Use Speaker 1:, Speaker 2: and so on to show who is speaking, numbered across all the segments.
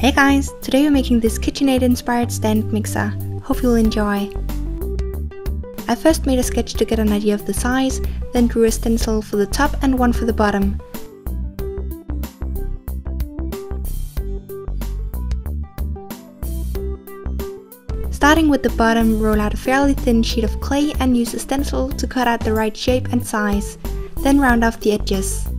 Speaker 1: Hey guys, today we're making this KitchenAid inspired stand mixer. Hope you'll enjoy. I first made a sketch to get an idea of the size, then drew a stencil for the top and one for the bottom. Starting with the bottom, roll out a fairly thin sheet of clay and use a stencil to cut out the right shape and size, then round off the edges.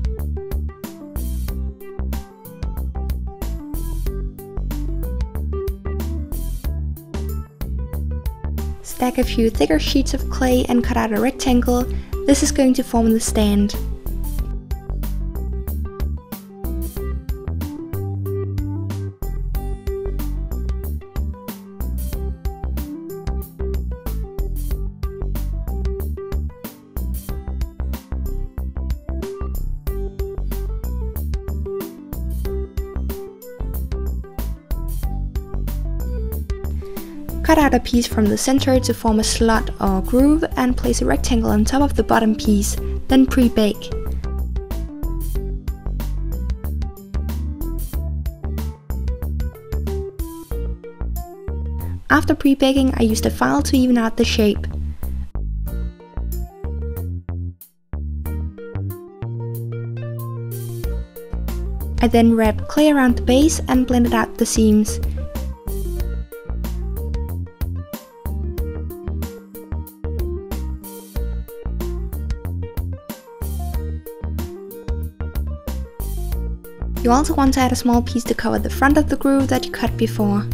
Speaker 1: Stack a few thicker sheets of clay and cut out a rectangle. This is going to form the stand. Cut out a piece from the center to form a slot or groove and place a rectangle on top of the bottom piece, then pre-bake. After pre-baking I used a file to even out the shape. I then wrapped clay around the base and blended out the seams. You also want to add a small piece to cover the front of the groove that you cut before.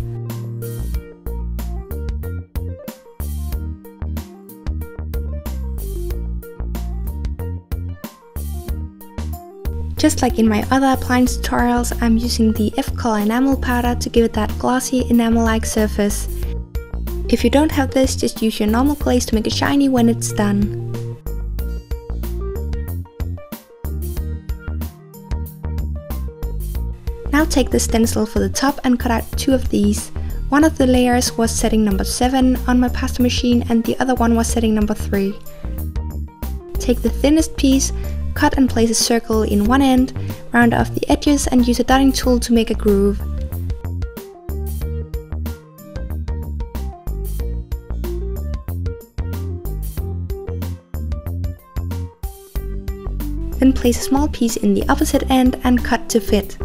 Speaker 1: Just like in my other appliance tutorials, I'm using the Efcolor enamel powder to give it that glossy enamel-like surface. If you don't have this, just use your normal glaze to make it shiny when it's done. Now take the stencil for the top and cut out two of these. One of the layers was setting number 7 on my pasta machine and the other one was setting number 3. Take the thinnest piece, cut and place a circle in one end, round off the edges and use a dotting tool to make a groove. Then place a small piece in the opposite end and cut to fit.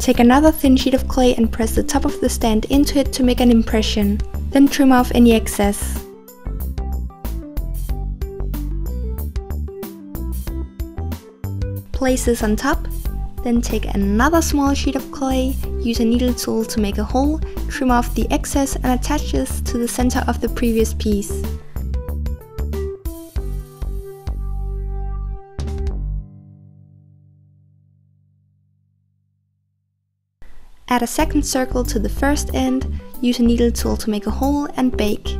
Speaker 1: Take another thin sheet of clay and press the top of the stand into it to make an impression. Then trim off any excess. Place this on top, then take another small sheet of clay, use a needle tool to make a hole, trim off the excess and attach this to the center of the previous piece. Add a second circle to the first end, use a needle tool to make a hole and bake.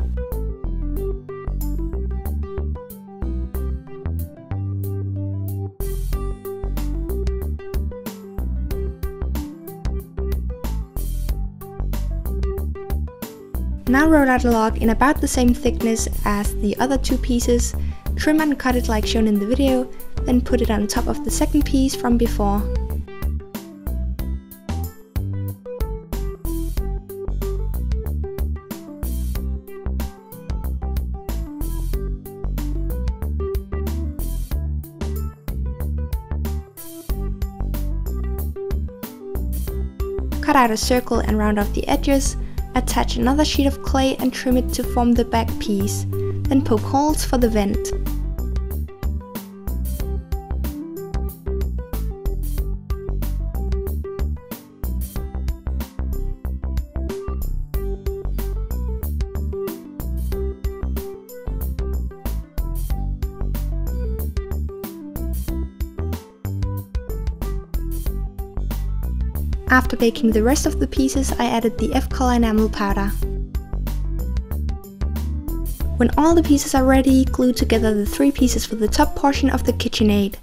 Speaker 1: Now roll out a log in about the same thickness as the other two pieces, trim and cut it like shown in the video, then put it on top of the second piece from before. Cut out a circle and round off the edges, attach another sheet of clay and trim it to form the back piece, then poke holes for the vent. After baking the rest of the pieces, I added the Efcolor enamel powder. When all the pieces are ready, glue together the three pieces for the top portion of the KitchenAid.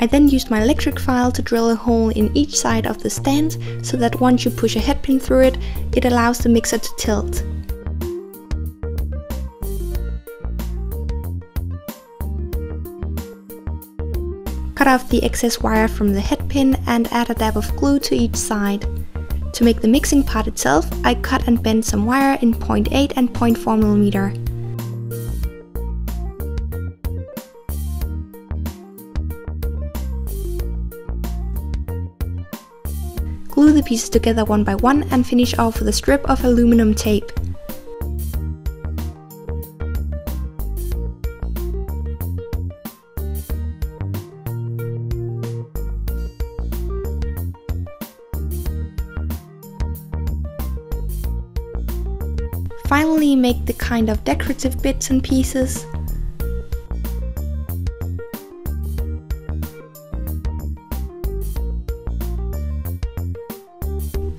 Speaker 1: I then used my electric file to drill a hole in each side of the stand so that once you push a headpin through it, it allows the mixer to tilt. Cut off the excess wire from the head pin and add a dab of glue to each side. To make the mixing part itself, I cut and bent some wire in 0.8 and 0.4 millimeter. Glue the pieces together one by one and finish off with a strip of aluminum tape. Finally make the kind of decorative bits and pieces.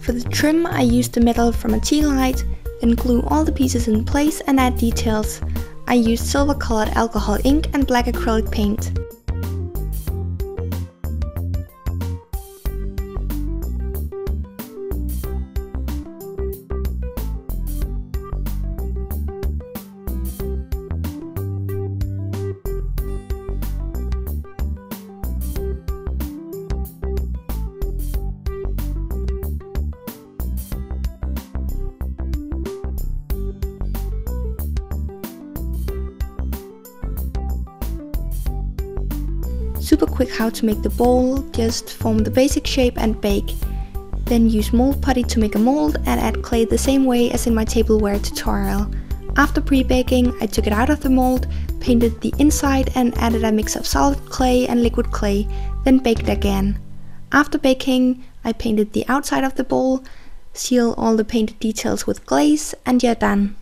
Speaker 1: For the trim I used the metal from a tea light, then glue all the pieces in place and add details. I used silver colored alcohol ink and black acrylic paint. Super quick how to make the bowl, just form the basic shape and bake. Then use mold putty to make a mold and add clay the same way as in my tableware tutorial. After pre-baking, I took it out of the mold, painted the inside and added a mix of solid clay and liquid clay, then baked again. After baking, I painted the outside of the bowl, seal all the painted details with glaze and you're done.